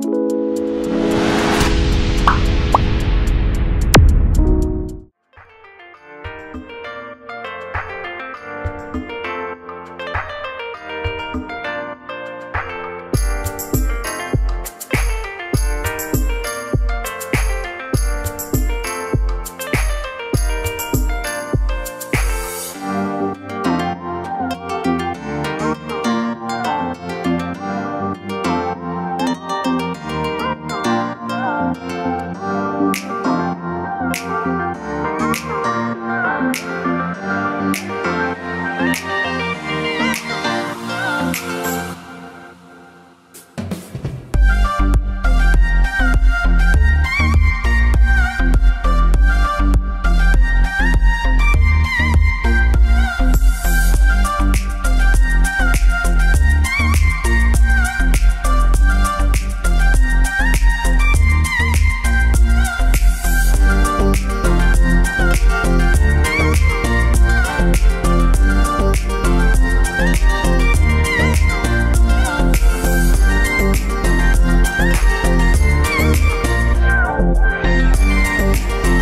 you Thank